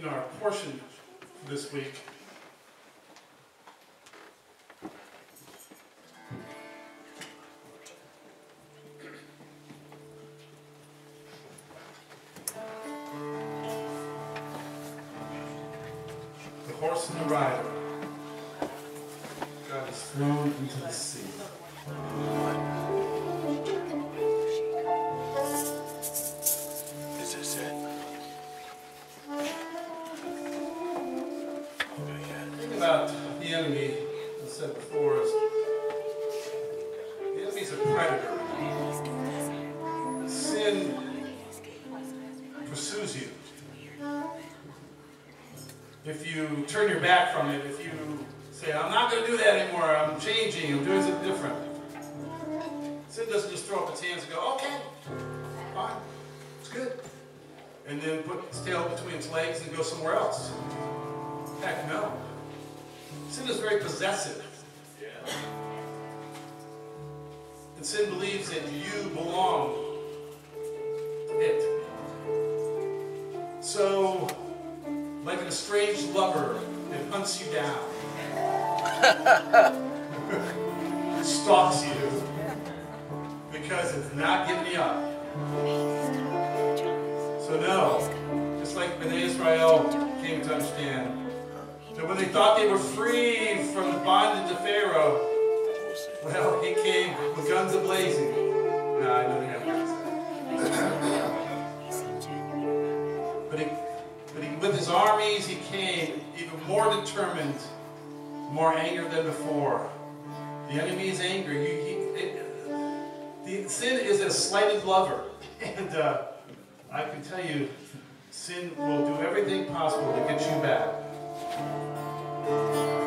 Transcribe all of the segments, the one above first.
in our portion this week. And sin believes that you belong to it. So, like an estranged lover, it hunts you down. it stalks you because it's not giving you up. So no, just like Bnei Israel came to understand, that when they thought they were free from the bondage of Pharaoh, well, he came with guns a-blazing. No, I don't have guns. but, he, but he, with his armies, he came even more determined, more angry than before. The enemy is angry. He, it, the, sin is a slighted lover. And uh, I can tell you, sin will do everything possible to get you back. うん。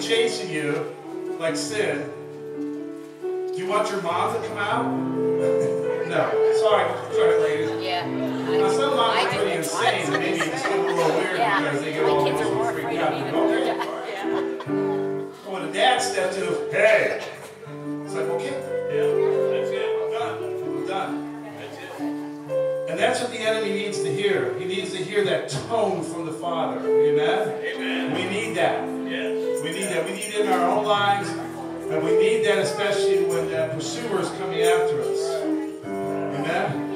Like chasing you, like Sid, do you want your mom to come out? no. Sorry, sorry, ladies. Yeah. Now, some moms are pretty insane, and maybe it's a little weird Yeah. because they get all kids are more freaked out. of Okay. their dad. But when the dad stepped in, hey, it's like, okay, Yeah, that's it. I'm done. I'm done. That's it. And that's what the enemy needs to hear. He needs to hear that tone from the Father. Amen? Amen. We need that. That. We need it in our own lives. And we need that especially when that pursuer is coming after us. Amen.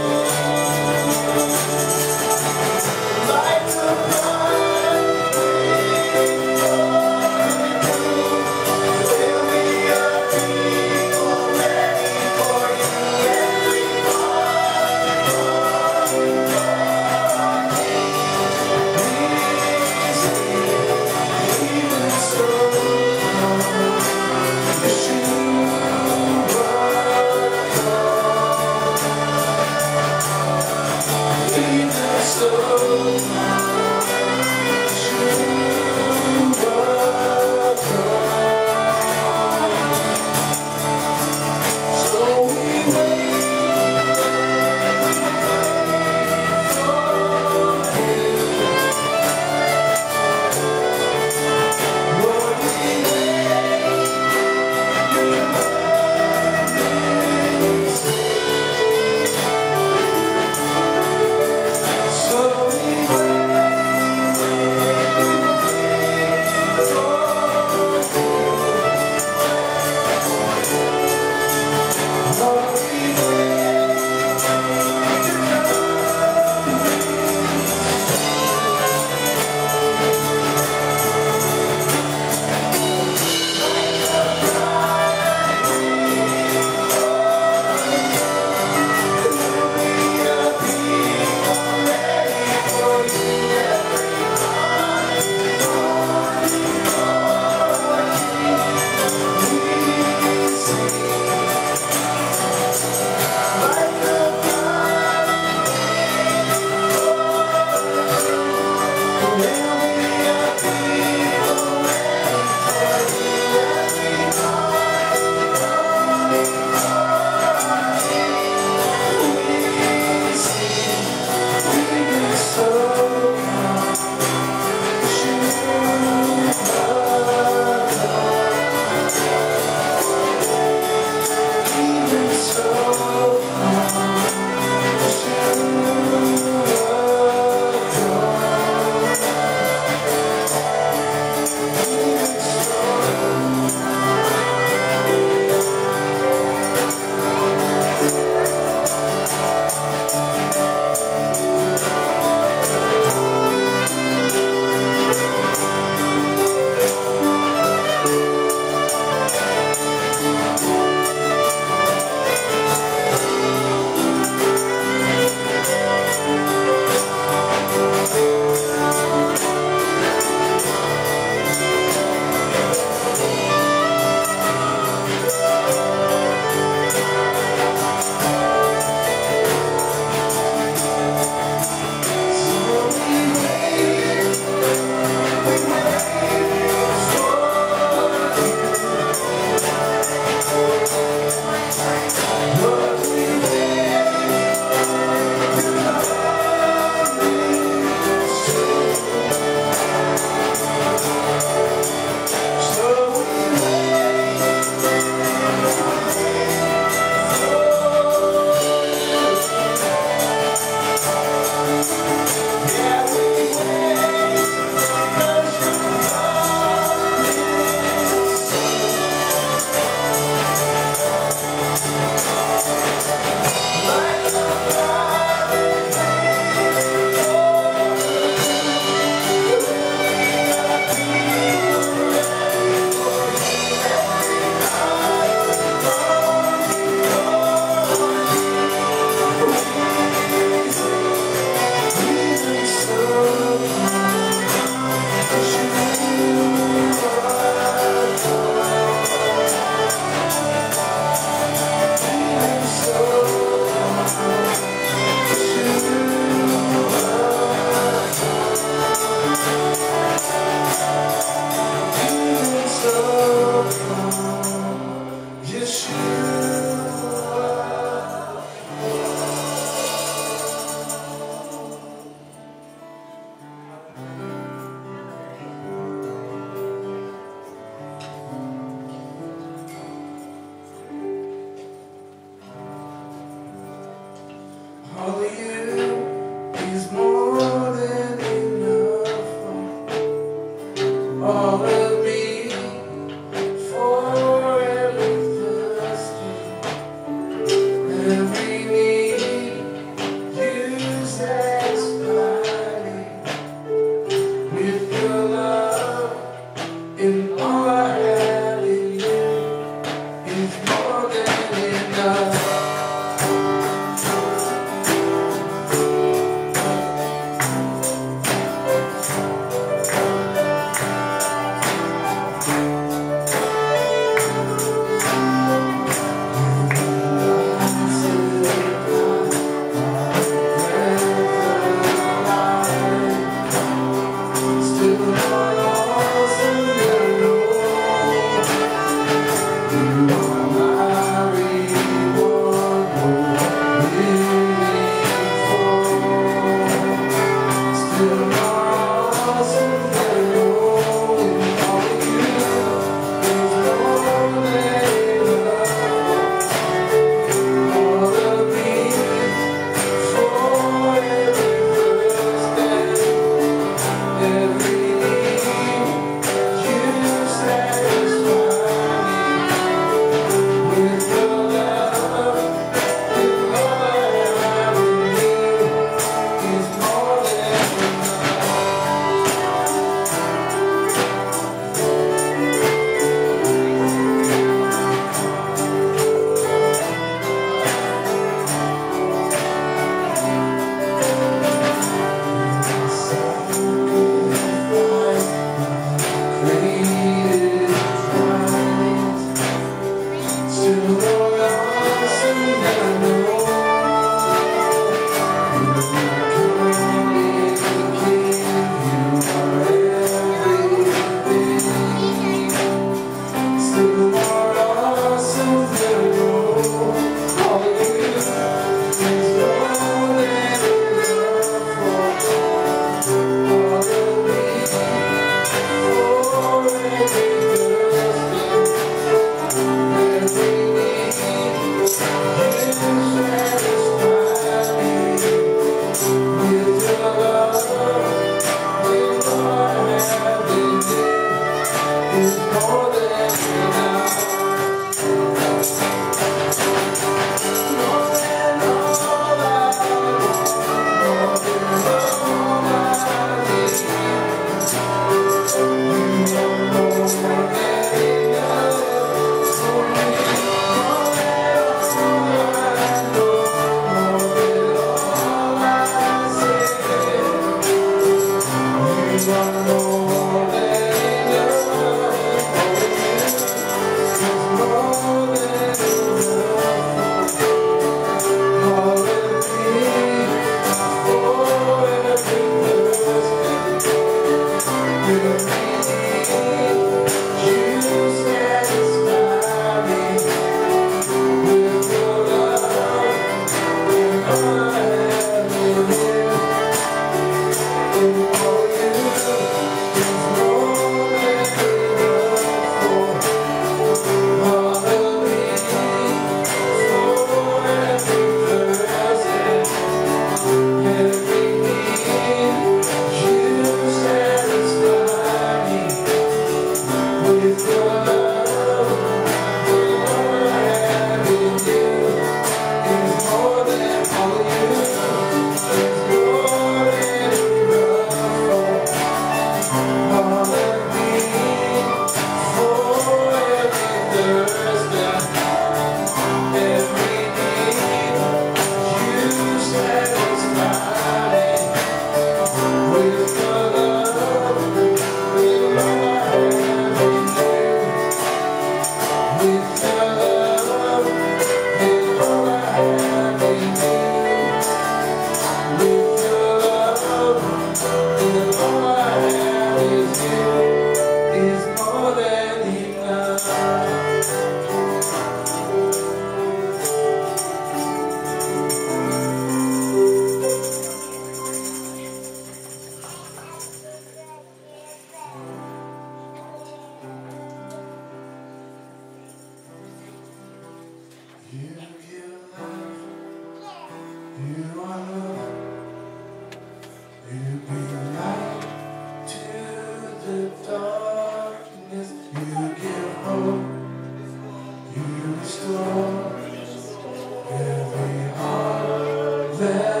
Heart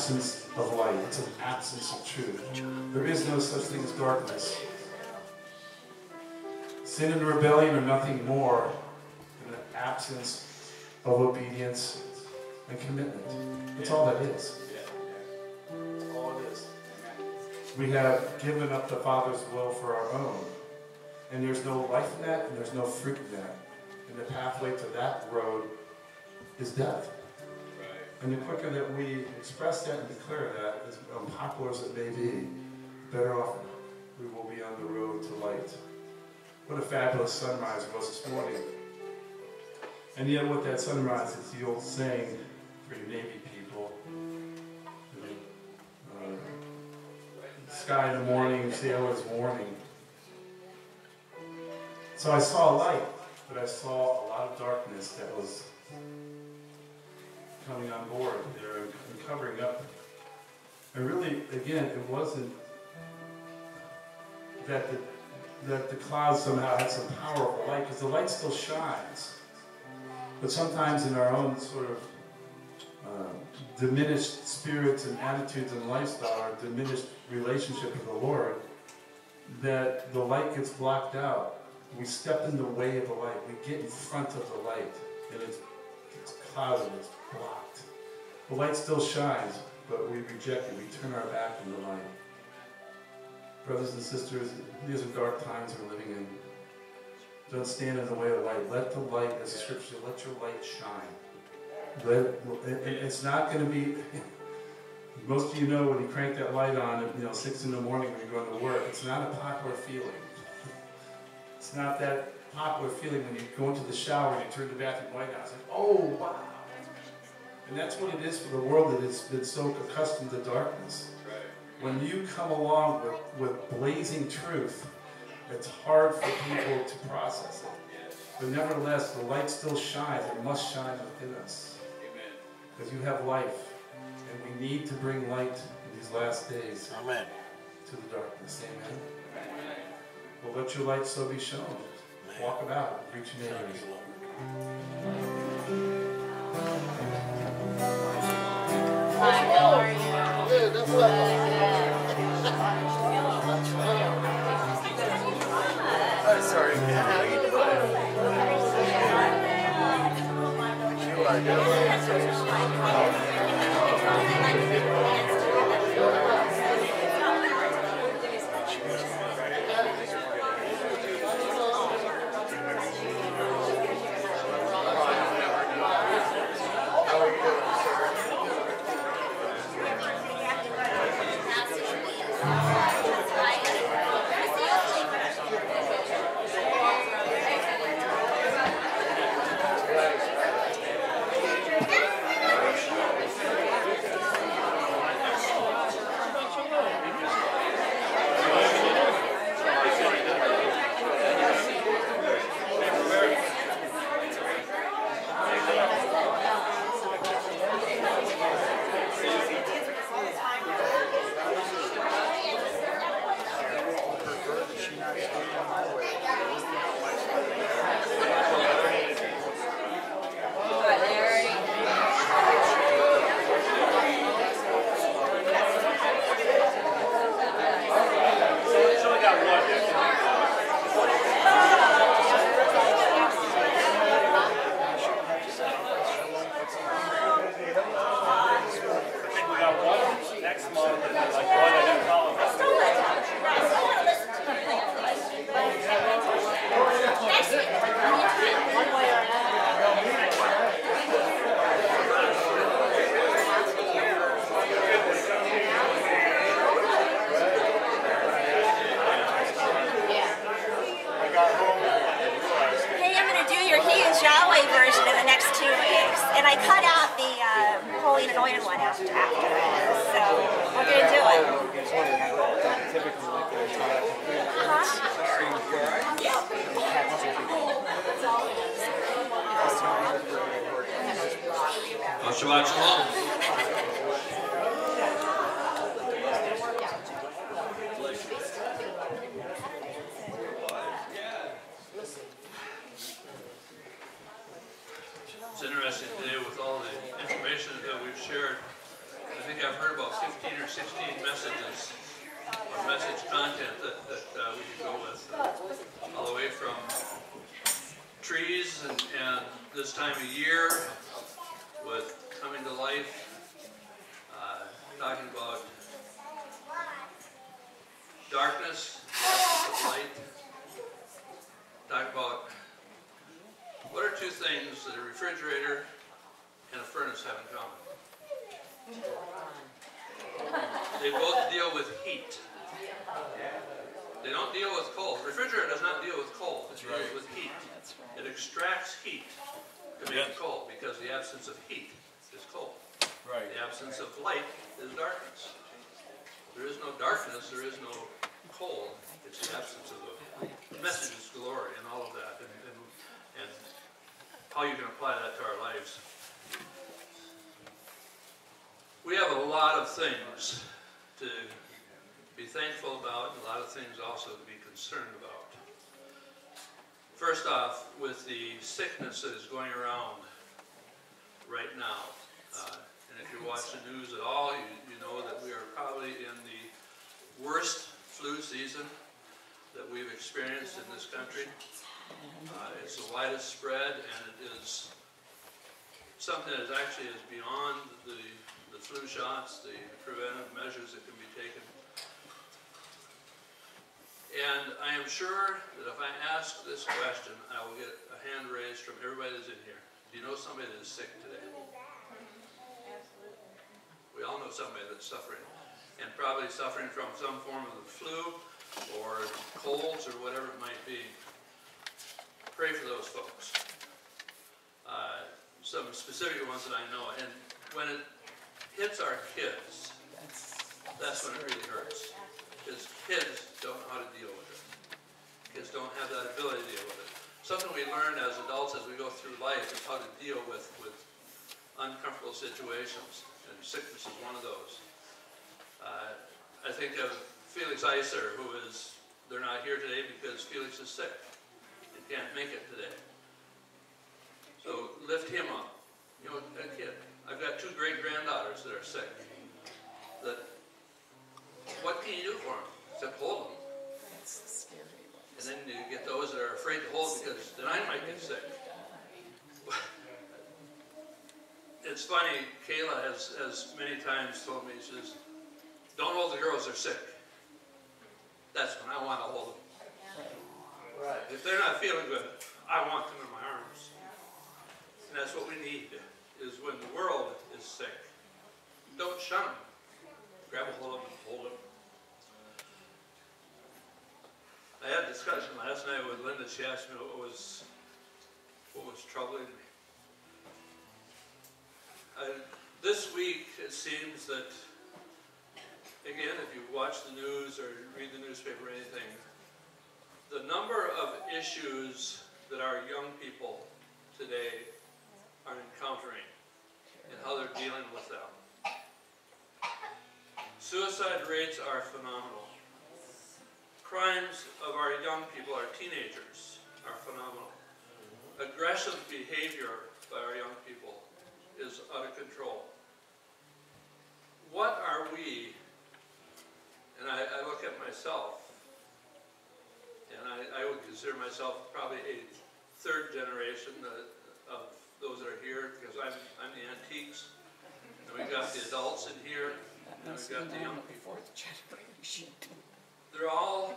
absence of light. It's an absence of truth. There is no such thing as darkness. Sin and rebellion are nothing more than an absence of obedience and commitment. That's all that is. That's all it is. We have given up the Father's will for our own. And there's no life in that, and there's no fruit in that. And the pathway to that road is death. And the quicker that we express that and declare that, as unpopular as it may be, the better off we will be on the road to light. What a fabulous sunrise was this morning. And yet what that sunrise, it's the old saying for you Navy people. Uh, sky in the morning, sailor's warning. So I saw light, but I saw a lot of darkness that was coming on board there and covering up. And really, again, it wasn't that the, that the clouds somehow had some power over light, because the light still shines. But sometimes in our own sort of uh, diminished spirits and attitudes and lifestyle, or diminished relationship with the Lord, that the light gets blocked out. We step in the way of the light. We get in front of the light, and it's clouded, it's blocked. The light still shines, but we reject it. We turn our back on the light. Brothers and sisters, these are dark times we're living in. Don't stand in the way of the light. Let the light, as the scripture, let your light shine. Let, it's not going to be. Most of you know when you crank that light on at you know six in the morning when you're going to work. It's not a popular feeling. It's not that popular feeling when you go into the shower and you turn the bathroom light on. It's like, oh wow. And that's what it is for the world that has been so accustomed to darkness. When you come along with, with blazing truth, it's hard for people to process it. But nevertheless, the light still shines. It must shine within us. Because you have life. And we need to bring light in these last days Amen. to the darkness. Amen. Well, let your light so be shown. Walk about, reach your Thank neighbors. you, Hi, how are you? Good, that's what I I'm sorry, man. How you doing? You are doing this time of year with coming to life, uh, talking about darkness, of light. Talk about what are two things that a refrigerator and a furnace have in common? They both deal with heat. They don't deal with cold. Refrigerator does not deal with cold. It deals with heat. It extracts heat to make it cold because the absence of heat is cold. Right. The absence of light is darkness. There is no darkness, there is no cold. It's the absence of the message is glory and all of that and, and, and how you can apply that to our lives. We have a lot of things to be thankful about and a lot of things also to be concerned about. First off, with the sickness that is going around right now, uh, and if you watch the news at all, you, you know that we are probably in the worst flu season that we've experienced in this country. Uh, It's the widest spread, and it is something that is actually is beyond the, the flu shots, the preventive measures that can be taken. And I am sure that if I ask this question, I will get a hand raised from everybody that's in here. Do you know somebody that is sick today? We all know somebody that's suffering, and probably suffering from some form of the flu, or colds, or whatever it might be. Pray for those folks. Uh, Some specific ones that I know, and when it hits our kids, that's when it really hurts. Because kids don't know how to deal with it. Kids don't have that ability to deal with it. Something we learn as adults as we go through life is how to deal with, with uncomfortable situations, and sickness is one of those. Uh, I think of Felix Iser, who is, they're not here today because Felix is sick and can't make it today. So lift him up. You know, a kid. I've got two great granddaughters that are sick. That, what can you do for them? Except hold them. That's scary. And then you get those that are afraid to hold because then I might get sick. It's funny, Kayla has, has many times told me, she says, don't hold the girls, they're sick. That's when I want to hold them. Right. If they're not feeling good, I want them in my arms. And that's what we need, is when the world is sick. Don't shun them. Grab a hold of them and hold them. I had a discussion last night with Linda. She asked me what was, what was troubling me. I- This week, it seems that, again, if you watch the news or read the newspaper or anything, the number of issues that our young people today are encountering and how they're dealing with them. Suicide rates are phenomenal. Crimes of our young people, our teenagers, are phenomenal. Aggressive behavior by our young people is out of control. What are we, and I, I look at myself, and I, I would consider myself probably a third generation of those that are here, because I'm, I'm the antiques. And we've got the adults in here, the. They're all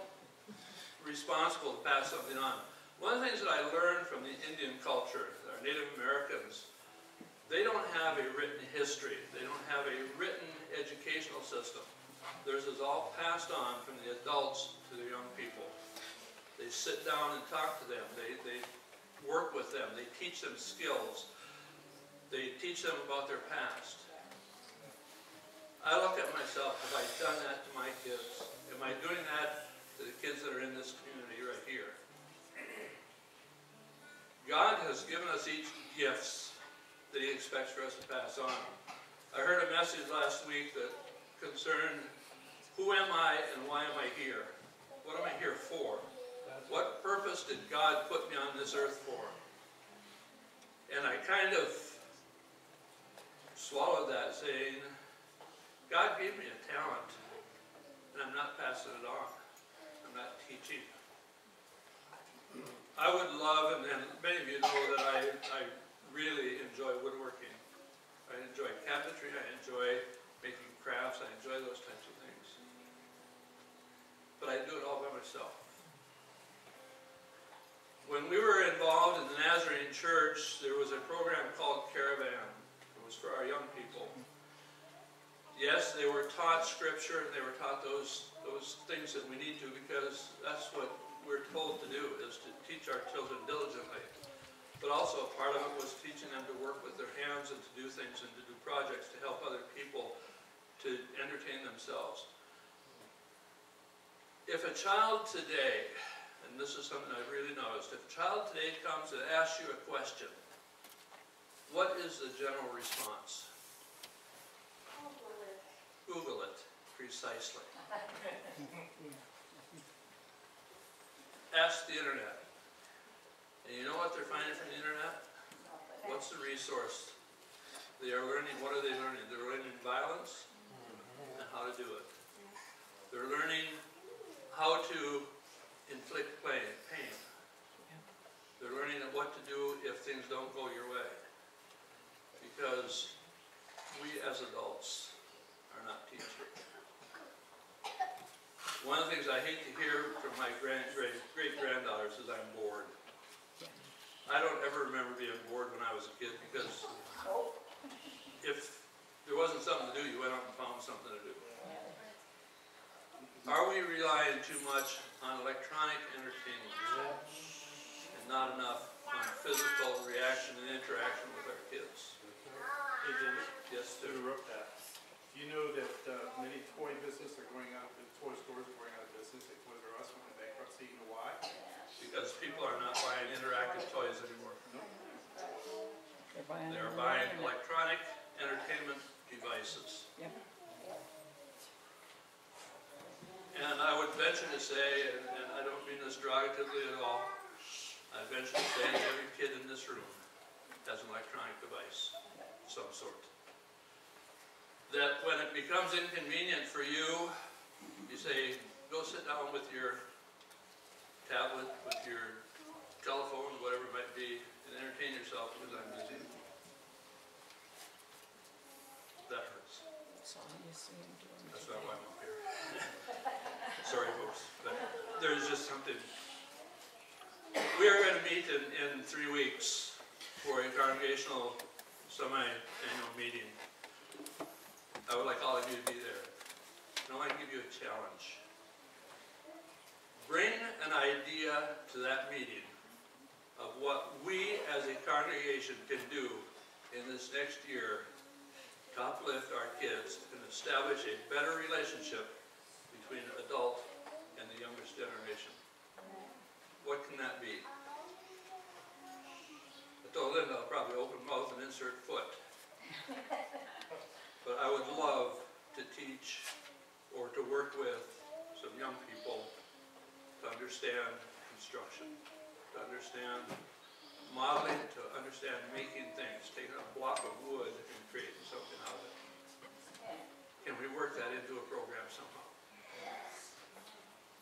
responsible to pass something on. One of the things that I learned from the Indian culture, our Native Americans, they don't have a written history. They don't have a written educational system. Theirs is all passed on from the adults to the young people. They sit down and talk to them. They, they work with them. They teach them skills. They teach them about their past. I look at myself, have I done that to my kids? Am I doing that to the kids that are in this community right here? God has given us each gifts that he expects for us to pass on. I heard a message last week that concerned, who am I and why am I here? What am I here for? What purpose did God put me on this earth for? And I kind of swallowed that saying, God gave me a talent, and I'm not passing it on. I'm not teaching. I would love, and, and many of you know that I, I really enjoy woodworking. I enjoy cabinetry, I enjoy making crafts, I enjoy those types of things. But I do it all by myself. When we were involved in the Nazarene Church, there was a program called Caravan. It was for our young people. Yes, they were taught scripture and they were taught those, those things that we need to because that's what we're told to do, is to teach our children diligently. But also part of it was teaching them to work with their hands and to do things and to do projects to help other people to entertain themselves. If a child today, and this is something I've really noticed, if a child today comes and asks you a question, what is the general response? Google it, precisely. Ask the internet. And you know what they're finding from the internet? What's the resource? They are learning, what are they learning? They're learning violence and how to do it. They're learning how to inflict pain. They're learning what to do if things don't go your way. Because we as adults are not teachers. One of the things I hate to hear from my grand, great, great granddaughters is I'm bored. I don't ever remember being bored when I was a kid because if there wasn't something to do, you went out and found something to do. Are we relying too much on electronic entertainment and not enough on physical reaction and interaction with our kids? Yes, to Stu? interrupt that. Do you know that uh, many toy businesses are going out, the toy stores are going out of business, like Toys R Us went into bankruptcy, you know why? Because people are not buying interactive toys anymore. They're buying. They are buying electronic entertainment devices. Yep. And I would venture to say, and, and I don't mean this derogatively at all, I venture to say that every kid in this room has an electronic device of some sort. That when it becomes inconvenient for you, you say, go sit down with your tablet, with your telephone, whatever it might be, and entertain yourself because I'm busy. That hurts. That's all you see them doing. That's not why I'm up here. Sorry, folks, but there's just something. We are going to meet in, in three weeks for a congregational semi-annual meeting. I would like all of you to be there. And I want to give you a challenge. Bring an idea to that meeting of what we as a congregation can do in this next year to uplift our kids and establish a better relationship between adult and the youngest generation. What can that be? I told Linda I'll probably open mouth and insert foot. But I would love to teach or to work with some young people to understand construction, to understand modeling, to understand making things, taking a block of wood and creating something out of it. Can we work that into a program somehow?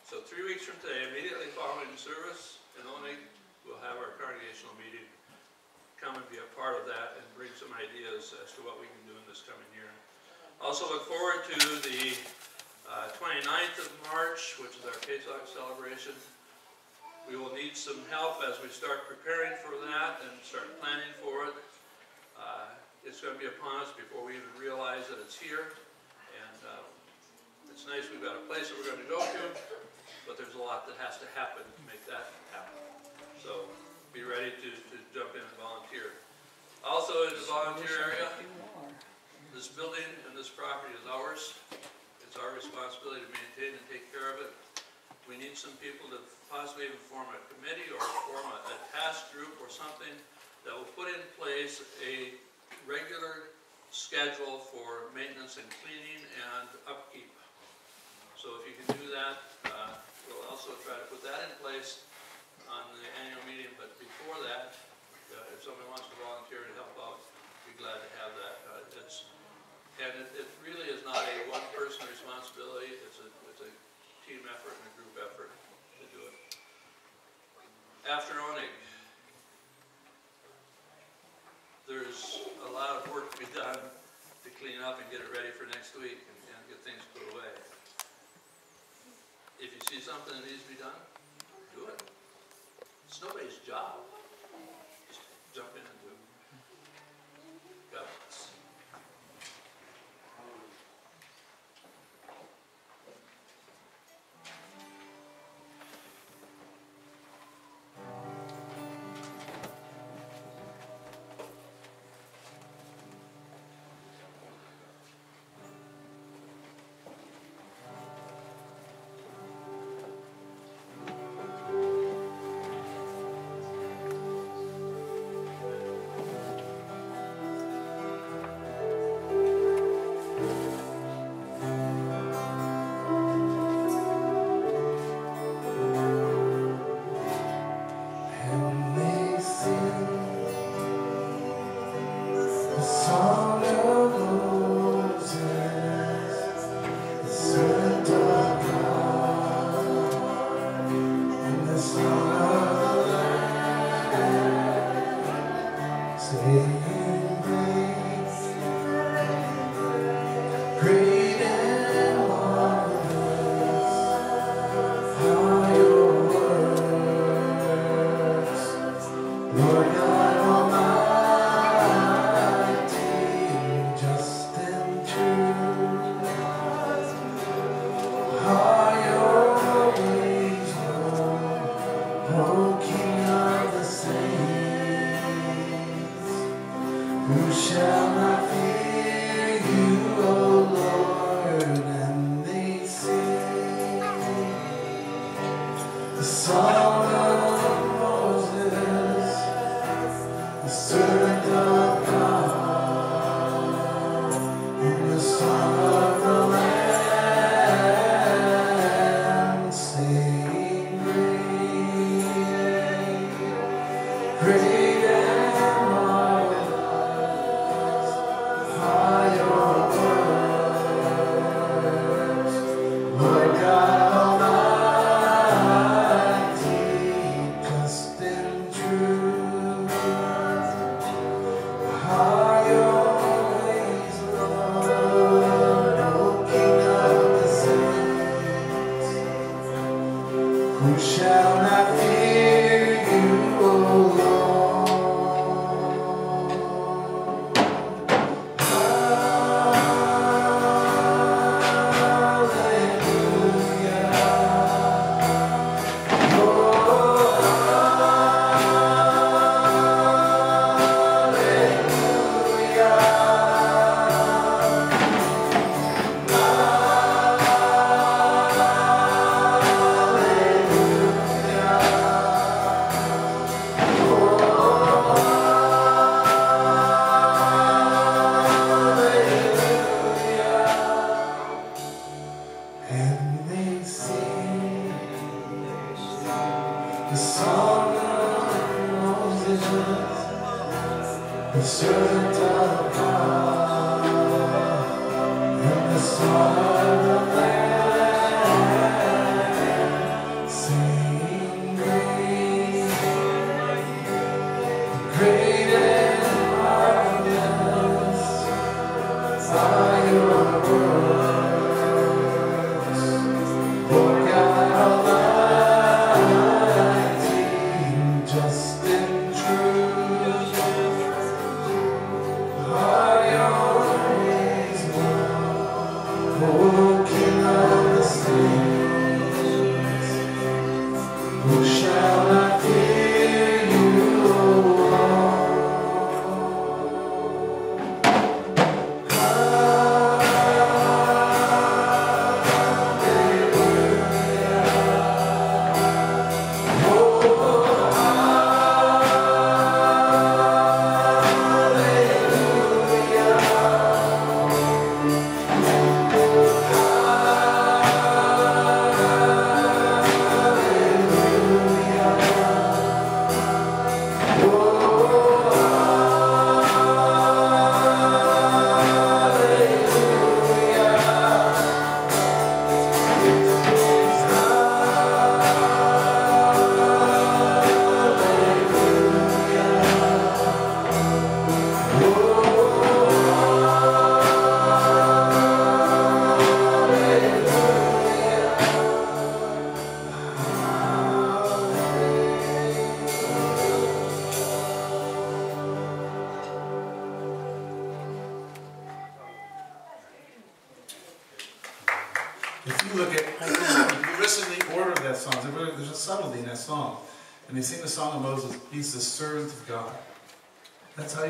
So three weeks from today, immediately following service in Oneg, we'll have our congregational meeting. Come and be a part of that and bring some ideas as to what we can do in this coming year. Also look forward to the uh, 29th of March, which is our Pesach celebration. We will need some help as we start preparing for that and start planning for it. Uh, It's going to be upon us before we even realize that it's here. And uh, it's nice we've got a place that we're going to go to, but there's a lot that has to happen to make that happen. So be ready to, to jump in and volunteer. Also in the volunteer area, this building and this property is ours. It's our responsibility to maintain and take care of it. We need some people to possibly even form a committee or form a, a task group or something that will put in place a regular schedule for maintenance and cleaning and upkeep. So if you can do that, uh, we'll also try to put that in place on the annual meeting, but before that, uh, if somebody wants to volunteer to help out, be glad to have that. Uh, It's, and it, it really is not a one-person responsibility. It's a it's a team effort and a group effort to do it. After Oneg, there's a lot of work to be done to clean up and get it ready for next week and, and get things put away. If you see something that needs to be done, nobody's job.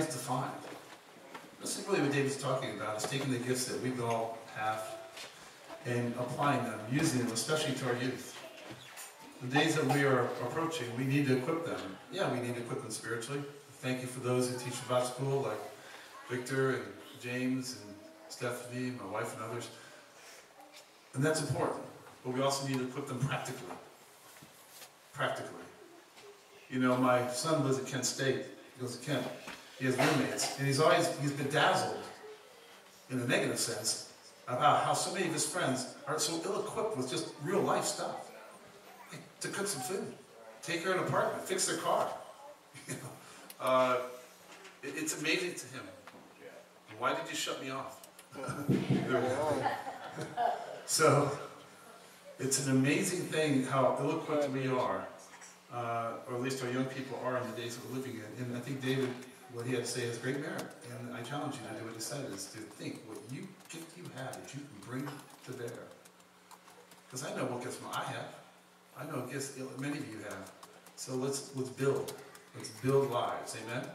He's defined. This is really what David's talking about, is taking the gifts that we all have and applying them, using them, especially to our youth. The days that we are approaching, we need to equip them. Yeah, we need to equip them spiritually. Thank you for those who teach about school, like Victor and James and Stephanie, my wife and others. And that's important, but we also need to equip them practically. Practically. You know, my son lives at Kent State, he goes to Kent, he has roommates, and he's always, he's bedazzled, in a negative sense, about how so many of his friends are so ill-equipped with just real life stuff. Like, to cook some food, take of an apartment, fix their car. You know, uh, it- it's amazing to him. Why did you shut me off? So, it's an amazing thing how ill-equipped we are, uh, or at least our young people are in the days we're living in. And I think David, what he had to say has great merit. And I challenge you to do what he said, is to think what you, gift you have that you can bring to bear. Because I know what gifts I have. I know gifts many of you have. So let's, let's build. Let's build lives. Amen?